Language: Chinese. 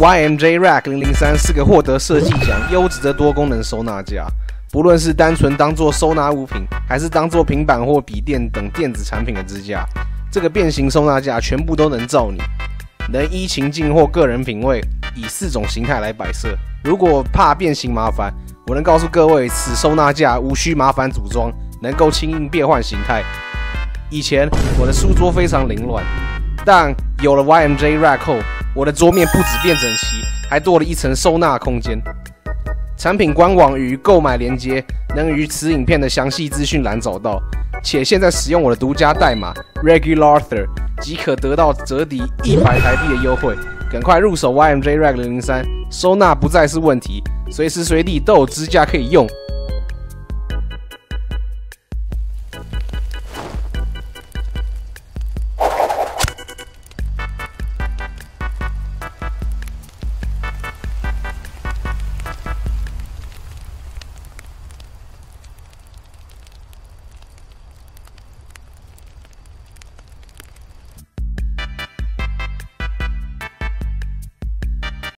YMJ Rack 零零三是个获得设计奖优质的多功能收纳架，不论是单纯当做收纳物品，还是当做平板或笔电等电子产品的支架，这个变形收纳架全部都能照你，能依情境或个人品味，以四种形态来摆设。如果怕变形麻烦，我能告诉各位，此收纳架无需麻烦组装，能够轻易变换形态。以前我的书桌非常凌乱，但有了 YMJ Rack 后。我的桌面不止变整齐，还多了一层收纳空间。产品官网与购买链接能于此影片的详细资讯栏找到。且现在使用我的独家代码 Regularthur 即可得到折抵一百台币的优惠。赶快入手 YMJ Reg 零零三，收纳不再是问题，随时随地都有支架可以用。